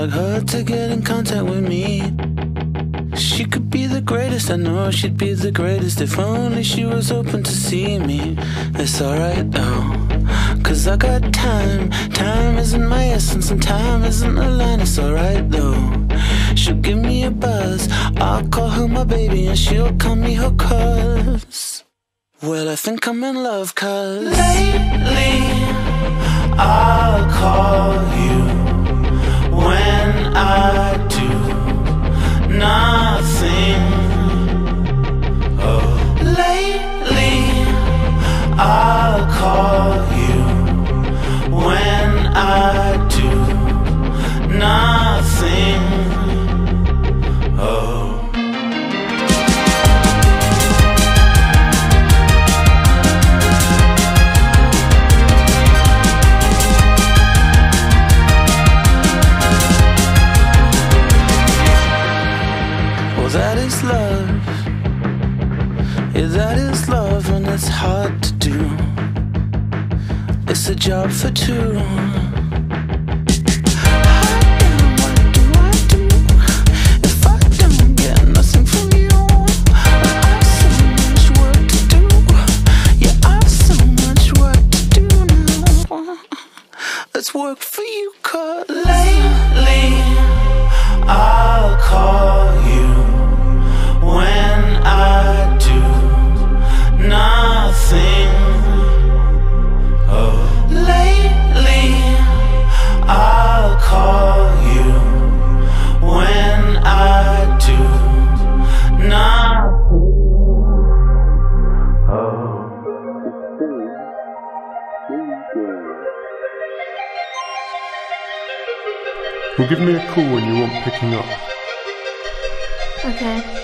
like her to get in contact with me. She could be the greatest, I know she'd be the greatest if only she was open to see me. It's alright though, cause I got time. Time isn't my essence, and time isn't a line. It's alright though. She'll give me a buzz, I'll call her my baby, and she'll call me her cuz. Well, I think I'm in love, cuz. Lately, I'll call. Love. Yeah, that is love, and it's hard to do. It's a job for two. Let's work for you, cause lately I'll call you Well, give me a call when you want picking up. Okay.